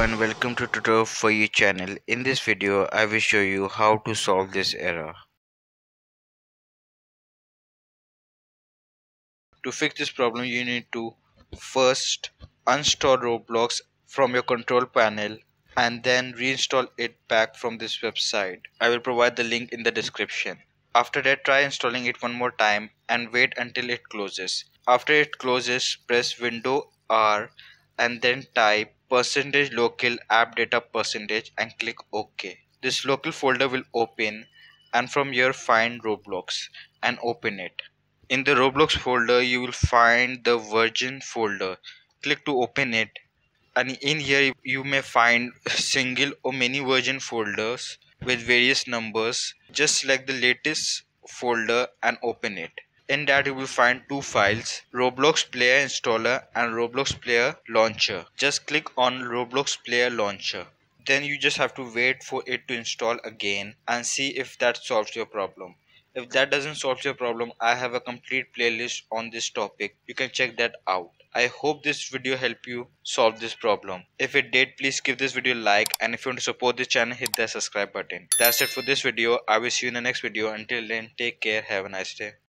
and welcome to tutorial for you channel. In this video I will show you how to solve this error. To fix this problem you need to first uninstall Roblox from your control panel and then reinstall it back from this website. I will provide the link in the description. After that try installing it one more time and wait until it closes. After it closes press window R and then type percentage local app data percentage and click OK. This local folder will open and from here find Roblox and open it. In the Roblox folder you will find the version folder. Click to open it and in here you may find single or many version folders with various numbers. Just select the latest folder and open it. In that you will find two files Roblox Player Installer and Roblox Player Launcher. Just click on Roblox Player Launcher. Then you just have to wait for it to install again and see if that solves your problem. If that doesn't solve your problem, I have a complete playlist on this topic. You can check that out. I hope this video helped you solve this problem. If it did, please give this video a like and if you want to support this channel, hit that subscribe button. That's it for this video. I will see you in the next video. Until then, take care. Have a nice day.